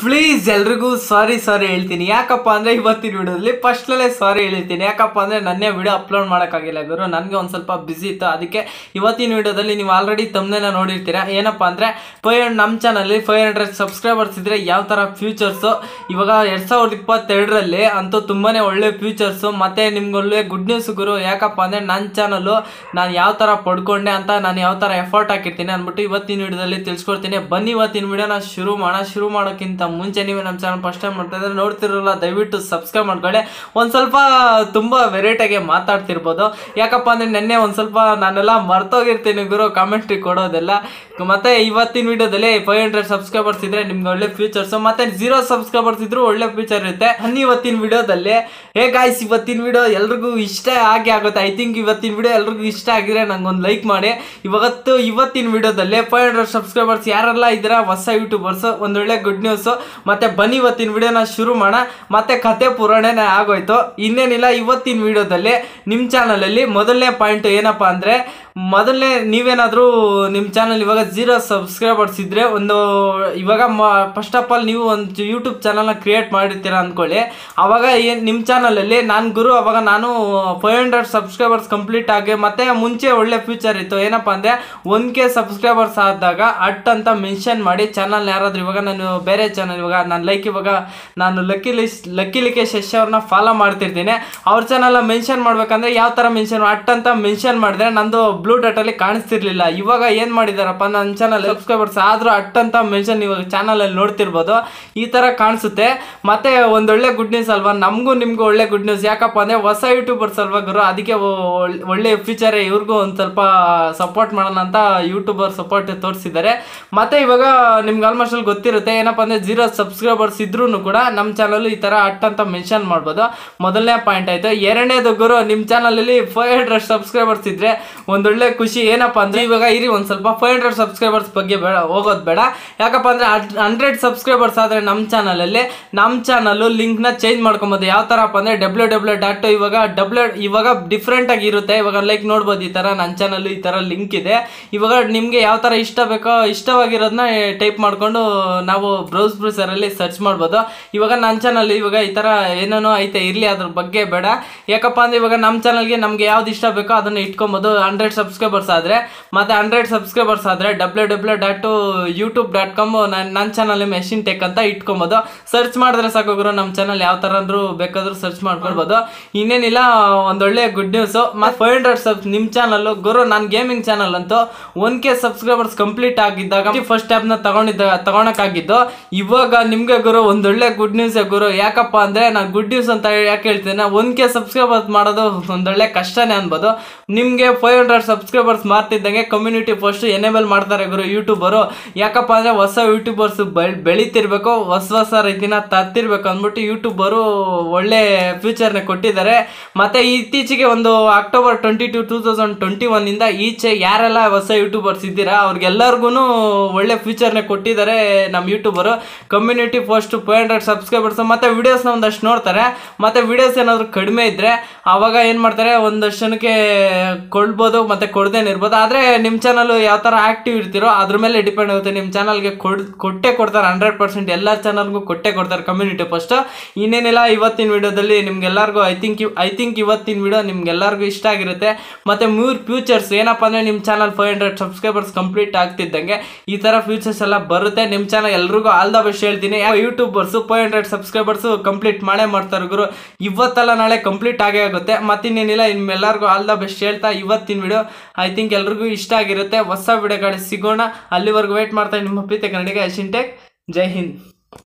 Please ಎಲ್ರಿಗೂ ಸಾರಿ ಸಾರಿ ಹೇಳ್ತೀನಿ. ಯಾಕಪ್ಪ ಅಂದ್ರೆ ಇವತ್ತಿನ ವಿಡಿಯೋದಲ್ಲಿ ಫಸ್ಟ್ಲಲ್ಲೇ ಸಾರಿ ಹೇಳ್ತೀನಿ. ಯಾಕಪ್ಪ ಅಂದ್ರೆ ನನ್ನೇ ವಿಡಿಯೋ ಅಪ್ಲೋಡ್ ಮಾಡೋಕ್ಕಾಗಿಲ್ಲ ಗುರು. ನನಗೆ ಒಂದು ಸ್ವಲ್ಪ ಬ್ಯುಸಿ ಇತ್ತು. ಅದಕ್ಕೆ ಇವತ್ತಿನ ವಿಡಿಯೋದಲ್ಲಿ ನೀವು ಆಲ್ರೆಡಿ ತಮ್ಮನೇನ ನೋಡಿರ್ತೀರಾ? ಏನಪ್ಪ ಅಂದರೆ ಫೈವ್ ನಮ್ಮ ಚಾನಲ್ಲಿ ಫೈವ್ ಹಂಡ್ರೆಡ್ ಸಬ್ಸ್ಕ್ರೈಬರ್ಸ್ ಇದ್ರೆ ಯಾವ ಥರ ಫ್ಯೂಚರ್ಸು ಇವಾಗ ಎರಡು ಸಾವಿರದ ಇಪ್ಪತ್ತೆರಡರಲ್ಲಿ ಅಂತೂ ತುಂಬಾ ಒಳ್ಳೆ ಫ್ಯೂಚರ್ಸು ಮತ್ತು ನಿಮ್ಗೊಳ್ಳೆ ಗುಡ್ ನ್ಯೂಸ್ ಗುರು. ಯಾಕಪ್ಪ ಅಂದರೆ ನನ್ನ ಚಾನಲ್ಲು ನಾನು ಯಾವ ಥರ ಪಡ್ಕೊಂಡೆ ಅಂತ ನಾನು ಯಾವ ಥರ ಎಫರ್ಟ್ ಹಾಕಿರ್ತೀನಿ ಅಂದ್ಬಿಟ್ಟು ಇವತ್ತಿನ ವಿಡಿಯೋದಲ್ಲಿ ತಿಳಿಸ್ಕೊಡ್ತೀನಿ. ಬನ್ನಿ ಇವತ್ತಿನ ವಿಡಿಯೋನ ಶುರು ಮಾಡೋಣ. ಶುರು ಮಾಡೋಕ್ಕಿಂತ ಮುಂಚೆ ನೀವು ನಮ್ಮ ಚಾನಲ್ ಫಸ್ಟ್ ಟೈಮ್ ಮಾಡ್ತಾ ಇದ್ರೆ ನೋಡ್ತಿರಲ್ಲ, ದಯವಿಟ್ಟು ಸಬ್ಸ್ಕ್ರೈಬ್ ಮಾಡ್ಕೊಳ್ಳಿ. ಒಂದು ಸ್ವಲ್ಪ ತುಂಬ ವೆರೈಟಿಯಾಗಿ ಮಾತಾಡ್ತಿರ್ಬೋದು. ಯಾಕಪ್ಪ ಅಂದರೆ ನೆನ್ನೆ ಒಂದು ಸ್ವಲ್ಪ ನಾನೆಲ್ಲ ಮರ್ತೋಗಿರ್ತೀನಿ ಗುರು ಕಾಮೆಂಟ್ರಿ ಕೊಡೋದೆಲ್ಲ. ಮತ್ತೆ ಇವತ್ತಿನ ವಿಡಿಯೋದಲ್ಲಿ ಫೈವ್ ಹಂಡ್ರೆಡ್ ಸಬ್ಸ್ಕ್ರೈಬರ್ಸ್ ಇದ್ರೆ ನಿಮ್ಗೆ ಒಳ್ಳೆ ಫ್ಯೂಚರ್ಸು ಮತ್ತೆ ಜೀರೋ ಸಬ್ಸ್ಕ್ರೈಬರ್ಸ್ ಇದ್ದರೂ ಒಳ್ಳೆ ಫ್ಯೂಚರ್ ಇರುತ್ತೆ. ಬನ್ನಿ ಇವತ್ತಿನ ವಿಡಿಯೋದಲ್ಲಿ. ಹೇ ಗಾಯ್ಸ್ ಇವತ್ತಿನ ವಿಡಿಯೋ ಎಲ್ರಿಗೂ ಇಷ್ಟ ಆಗಿ ಆಗುತ್ತೆ. ಐ ಥಿಂಕ್ ಇವತ್ತಿನ ವಿಡಿಯೋ ಎಲ್ರಿಗೂ ಇಷ್ಟ ಆಗಿದ್ರೆ ನಂಗೊಂದು ಲೈಕ್ ಮಾಡಿ. ಇವತ್ತು, ಇವತ್ತಿನ ವಿಡಿಯೋದಲ್ಲಿ ಫೈವ್ ಹಂಡ್ರೆಡ್ ಸಬ್ಸ್ಕ್ರೈಬರ್ಸ್ ಯಾರೆಲ್ಲ ಇದ್ದೀರಾ, ಹೊಸ ಯೂಟ್ಯೂಬರ್ಸ್ ಒಂದೊಳ್ಳೆ ಗುಡ್ ನ್ಯೂಸ್ ಮತ್ತೆ ಬನ್ನಿ ಇವತ್ತಿನ ವಿಡಿಯೋನ ಶುರು ಮಾಡೋಣ. ಮತ್ತೆ ಕತೆ ಪುರಾಣನೇ ಆಗೋಯ್ತು. ಇನ್ನೇನಿಲ್ಲ, ಇವತ್ತಿನ ವಿಡಿಯೋದಲ್ಲಿ ನಿಮ್ಮ ಚಾನಲಲ್ಲಿ ಮೊದಲನೇ ಪಾಯಿಂಟ್ ಏನಪ್ಪ ಅಂದ್ರೆ ಮೊದಲನೇ ನೀವೇನಾದರೂ ನಿಮ್ಮ ಚಾನಲ್ ಇವಾಗ ಜೀರೋ ಸಬ್ಸ್ಕ್ರೈಬರ್ಸ್ ಇದ್ದರೆ ಒಂದು, ಇವಾಗ ಮ ಫಸ್ಟ್ ಆಫ್ ಆಲ್ ನೀವು ಒಂದು ಯೂಟ್ಯೂಬ್ ಚಾನಲ್ನ ಕ್ರಿಯೇಟ್ ಮಾಡಿರ್ತೀರ ಅಂದ್ಕೊಳ್ಳಿ ಆವಾಗ ಏನು ನಿಮ್ಮ ಚಾನಲಲ್ಲಿ ನಾನು ಗುರು, ಅವಾಗ ನಾನು ಫೈವ್ ಹಂಡ್ರೆಡ್ ಸಬ್ಸ್ಕ್ರೈಬರ್ಸ್ ಕಂಪ್ಲೀಟ್ ಆಗಿ, ಮತ್ತು ಮುಂಚೆ ಒಳ್ಳೆ ಫ್ಯೂಚರ್ ಇತ್ತು. ಏನಪ್ಪ ಅಂದರೆ ಒನ್ ಕೆ ಸಬ್ಸ್ಕ್ರೈಬರ್ಸ್ ಆದಾಗ ಅಟ್ ಅಂತ ಮೆನ್ಷನ್ ಮಾಡಿ ಚಾನಲ್ ಯಾರಾದರೂ ಇವಾಗ ನಾನು ಬೇರೆ ಚಾನಲ್ ಇವಾಗ ನಾನು ಲೈಕ್ ಇವಾಗ ನಾನು ಲಕ್ಕಿ ಲಿಸ್ ಲಕ್ಕಿ ಲಿಕೆ ಅವ್ರನ್ನ ಫಾಲೋ ಮಾಡ್ತಿರ್ತೀನಿ. ಅವ್ರ ಚಾನಲ್ನ ಮೆನ್ಷನ್ ಮಾಡಬೇಕಂದ್ರೆ ಯಾವ ಥರ ಮೆನ್ಷನ್ ಅಟ್ ಅಂತ ಮೆನ್ಷನ್ ಮಾಡಿದ್ರೆ ನಂದು ಬ್ಲೂ ಡಾಟಲ್ಲಿ ಕಾಣಿಸ್ತಿರ್ಲಿಲ್ಲ. ಇವಾಗ ಏನು ಮಾಡಿದಾರಪ್ಪ? ನನ್ನ ಚಾನಲ್ ಸಬ್ಸ್ಕ್ರೈಬರ್ಸ್ ಆದ್ರೂ ಅಟ್ಟಂತ ಮೆನ್ಷನ್ ಇವಾಗ ಚಾನಲಲ್ಲಿ ನೋಡ್ತಿರ್ಬೋದು. ಈ ತರ ಕಾಣಿಸುತ್ತೆ. ಮತ್ತೆ ಒಂದೊಳ್ಳೆ ಗುಡ್ ನ್ಯೂಸ್ ಅಲ್ವಾ? ನಮಗೂ ನಿಮ್ಗೂ ಒಳ್ಳೆ ಗುಡ್ ನ್ಯೂಸ್ ಯಾಕಪ್ಪ ಅಂದ್ರೆ ಹೊಸ ಯೂಟ್ಯೂಬರ್ಸ್ ಅಲ್ವಾ ಗುರು? ಅದಕ್ಕೆ ಒಳ್ಳೆ ಫ್ಯೂಚರ್ ಇವ್ರಿಗೂ ಒಂದು ಸ್ವಲ್ಪ ಸಪೋರ್ಟ್ ಮಾಡೋಣ ಅಂತ ಯೂಟ್ಯೂಬರ್ ಸಪೋರ್ಟ್ ತೋರಿಸಿದ್ದಾರೆ. ಮತ್ತೆ ಇವಾಗ ನಿಮ್ಗೆ ಆಲ್ಮೋಸ್ಟ್ ಅಲ್ಲಿ ಗೊತ್ತಿರುತ್ತೆ. ಏನಪ್ಪ ಅಂದ್ರೆ ಜೀರೋ ಸಬ್ಸ್ಕ್ರೈಬರ್ಸ್ ಇದ್ರೂ ಕೂಡ ನಮ್ಮ ಚಾನಲ್ ಈ ತರ ಅಟ್ಟಂತ ಮೆನ್ಷನ್ ಮಾಡ್ಬೋದು. ಮೊದಲನೇ ಪಾಯಿಂಟ್ ಆಯ್ತು. ಎರಡನೇದು ಗುರು ನಿಮ್ಮ ಚಾನಲಲ್ಲಿ ಫೈವ್ ಹಂಡ್ರೆಡ್ ಸಬ್ಸ್ಕ್ರೈಬರ್ಸ್ ಇದ್ರೆ ಒಂದೊಳ್ಳೆ ಖುಷಿ ಏನಪ್ಪ ಅಂದ್ರೆ ಇವಾಗ ಇರಿ, ಒಂದ್ ಸ್ವಲ್ಪ ಫೈವ್ ಹಂಡ್ರೆಡ್ ಸಬ್ಸ್ಕ್ರೈಬರ್ಸ್ ಬಗ್ಗೆ ಬೇಡ, ಹೋಗೋದು ಬೇಡ. ಯಾಕಪ್ಪ ಅಂದ್ರೆ ಹಂಡ್ರೆಡ್ ಸಬ್ಸ್ಕ್ರೈಬರ್ಸ್ ಆದರೆ ನಮ್ಮ ಚಾನಲಲ್ಲಿ ನಮ್ಮ ಲಿಂಕ್ ಲಿಂಕ್ನ ಚೇಂಜ್ ಮಾಡ್ಕೊಬೋದು. ಯಾವ ಥರಪ್ಪ ಅಂದ್ರೆ ಡಬ್ಲ್ಯೂ ಡಬ್ಲ್ಯೂ ಡಾಟ್ ಇವಾಗ ಡಬ್ಲ್ಯೂ ಇವಾಗ ಡಿಫ್ರೆಂಟ್ ಆಗಿ ಇರುತ್ತೆ. ಇವಾಗ ಲೈಕ್ ನೋಡ್ಬೋದು ಈ ಥರ ನನ್ನ ಚಾನಲ್ ಈ ಥರ ಲಿಂಕ್ ಇದೆ. ಇವಾಗ ನಿಮಗೆ ಯಾವ ತರ ಇಷ್ಟ ಬೇಕೋ ಇಷ್ಟವಾಗಿರೋದನ್ನ ಟೈಪ್ ಮಾಡ್ಕೊಂಡು ನಾವು ಬ್ರೌಸ್ ಅಲ್ಲಿ ಸರ್ಚ್ ಮಾಡ್ಬೋದು. ಇವಾಗ ನನ್ನ ಚಾನಲ್ ಇವಾಗ ಈ ಥರ ಏನೇನೋ ಐತೆ, ಇರಲಿ ಅದ್ರ ಬಗ್ಗೆ ಬೇಡ. ಯಾಕಪ್ಪ ಅಂದ್ರೆ ಇವಾಗ ನಮ್ಮ ಚಾನಲ್ಗೆ ನಮಗೆ ಯಾವ್ದು ಇಷ್ಟ ಬೇಕೋ ಅದನ್ನ ಇಟ್ಕೊಬೋದು. ಹಂಡ್ರೆಡ್ ಸಬ್ಸ್ಕ್ರೈಬರ್ಸ್ ಆದರೆ, ಮತ್ತು ಹಂಡ್ರೆಡ್ ಸಬ್ಸ್ಕ್ರೈಬರ್ಸ್ ಆದರೆ W W dot YouTube dot com ನನ್ನ ನನ್ನ ಚಾನಲ್ ಮೆಷಿನ್ ಟೆಕ್ ಅಂತ ಇಟ್ಕೊಬೋದು. ಸರ್ಚ್ ಮಾಡಿದ್ರೆ ಸಾಕು ಗುರು ನಮ್ಮ ಚಾನಲ್ ಯಾವ ಥರ ಅಂದರೂ ಬೇಕಾದರೂ ಸರ್ಚ್ ಮಾಡ್ಕೊಳ್ಬೋದು. ಇನ್ನೇನಿಲ್ಲ, ಒಂದೊಳ್ಳೆ ಗುಡ್ ನ್ಯೂಸು ಮತ್ತು ಫೈವ್ ಹಂಡ್ರೆಡ್ ಸಬ್ ನಿಮ್ಮ ಚಾನಲ್ಲು ಗುರು, ನಾನು ಗೇಮಿಂಗ್ ಚಾನಲ್ ಅಂತೂ ಒನ್ ಕೆ ಸಬ್ಸ್ಕ್ರೈಬರ್ಸ್ ಕಂಪ್ಲೀಟ್ ಆಗಿದ್ದಾಗ ಫಸ್ಟ್ ಟ್ಯಾಬ್ನ ತಗೊಂಡಿದ್ದ ತಗೊಳಕ್ಕಾಗಿದ್ದು, ಇವಾಗ ನಿಮಗೆ ಗುರು ಒಂದೊಳ್ಳೆ ಗುಡ್ ನ್ಯೂಸ್ ಗುರು. ಯಾಕಪ್ಪ ಅಂದರೆ ನಾನು ಗುಡ್ ನ್ಯೂಸ್ ಅಂತ ಯಾಕೆ ಹೇಳ್ತೀನಿ ಒನ್ ಕೆ ಸಬ್ಸ್ಕ್ರೈಬರ್ಸ್ ಮಾಡೋದು ಒಂದೊಳ್ಳೆ ಕಷ್ಟನೇ ಅನ್ಬೋದು. ನಿಮಗೆ ಫೈವ್ ಹಂಡ್ರೆಡ್ ಸಬ್ಸ್ಕ್ರೈಬರ್ಸ್ ಮಾಡ್ತಿದ್ದಂಗೆ ಕಮ್ಯುನಿಟಿ ಪೋಸ್ಟ್ ಎನೇಬಲ್ ಮಾಡ್ತಾರೆ ಗುರು ಯೂಟ್ಯೂಬರು ಯಾಕಪ್ಪ ಅಂದರೆ ಹೊಸ ಯೂಟ್ಯೂಬರ್ಸ್ ಬೆಳಿತಿರ್ಬೇಕು, ಹೊಸ ಹೊಸ ರೀತಿನ ತತ್ತಿರ್ಬೇಕು ಅಂದ್ಬಿಟ್ಟು ಯೂಟ್ಯೂಬರು ಒಳ್ಳೆ ಫ್ಯೂಚರ್ನ ಕೊಟ್ಟಿದ್ದಾರೆ. ಮತ್ತು ಇತ್ತೀಚೆಗೆ ಒಂದು October twenty two two thousand twenty ಒನ್ನಿಂದ ಈಚೆ ಯಾರೆಲ್ಲ ಹೊಸ ಯೂಟ್ಯೂಬರ್ಸ್ ಇದ್ದೀರಾ ಅವ್ರಿಗೆಲ್ಲರಿಗೂ ಒಳ್ಳೆ ಫ್ಯೂಚರ್ನ ಕೊಟ್ಟಿದ್ದಾರೆ ನಮ್ಮ YouTuber community post five hundred subscribers ಮತ್ತು ವೀಡಿಯೋಸ್ನ ಒಂದಷ್ಟು ನೋಡ್ತಾರೆ. ಮತ್ತು ವಿಡಿಯೋಸ್ ಏನಾದರೂ ಕಡಿಮೆ ಇದ್ದರೆ ಆವಾಗ ಏನು ಮಾಡ್ತಾರೆ, ಒಂದಷ್ಟು ಜನಕ್ಕೆ ಕೊಡ್ಬೋದು. ಮತ್ತೆ ಕೊಡ್ದೇನೆ ಇರ್ಬೋದು. ಆದರೆ ನಿಮ್ಮ ಚಾನಲ್ ಯಾವ ಥರ ಆ್ಯಕ್ಟಿವ್ ಇರ್ತೀರೋ ಅದ್ರ ಮೇಲೆ ಡಿಪೆಂಡ್ ಆಗುತ್ತೆ. ನಿಮ್ಮ ಚಾನಲ್ಗೆ ಕೊಡ್, ಕೊಟ್ಟೆ ಕೊಡ್ತಾರೆ ಹಂಡ್ರೆಡ್ ಪರ್ಸೆಂಟ್ ಎಲ್ಲ ಚಾನಲ್ಗೂ ಕೊಟ್ಟೆ ಕೊಡ್ತಾರೆ ಕಮ್ಯುನಿಟಿ ಫಸ್ಟ್ ಇನ್ನೇನಿಲ್ಲ, ಇವತ್ತಿನ ವಿಡಿಯೋದಲ್ಲಿ ನಿಮ್ಗೆಲ್ಲರಿಗೂ ಐ ಥಿಂಕ್ ಐ ಥಿಂಕ್ ಇವತ್ತಿನ ವಿಡಿಯೋ ನಿಮ್ಗೆಲ್ಲರಿಗೂ ಇಷ್ಟ ಆಗಿರುತ್ತೆ. ಮತ್ತೆ ಮೂರು ಫ್ಯೂಚರ್ಸ್ ಏನಪ್ಪ ಅಂದರೆ ನಿಮ್ಮ channel five hundred subscribers complete ಆಗ್ತಿದ್ದಂಗೆ ಈ ಥರ ಫ್ಯೂಚರ್ಸ್ ಎಲ್ಲ ಬರುತ್ತೆ. ನಿಮ್ಮ ಚಾನಲ್ ಎಲ್ರಿಗೂ ಆಲ್ ದ ಬೆಸ್ಟ್ ಹೇಳ್ತೀನಿ. ಯಾವ YouTubers five hundred subscribers complete ಮಾಡೇ ಮಾಡ್ತಾರೆ ಗುರು. ಇವತ್ತಲ್ಲ ನಾಳೆ ಕಂಪ್ಲೀಟ್ ಆಗೇ ಆಗುತ್ತೆ. ಮತ್ತಿನ್ನೇನಿಲ್ಲ ನಿಮ್ಮೆಲ್ಲರಿಗೂ ಆಲ್ ದ ಬೆಸ್ಟ್ ಹೇಳ್ತಾ ಇವತ್ತಿನ ವಿಡಿಯೋ ಐ ಥಿಂಕ್ ಎಲ್ರಿಗೂ ಇಷ್ಟ ಆಗಿರುತ್ತೆ. ಹೊಸ ವಿಡಿಯೋಗಳು ಸಿಗೋಣ. ಅಲ್ಲಿವರೆಗೂ ವೇಟ್ ಮಾಡ್ತಾ ನಿಮ್ಮ ಪ್ರೀತಿ ಕನ್ನಡಿಗ ಯಶಿನ್ ಜೈ ಹಿಂದ್.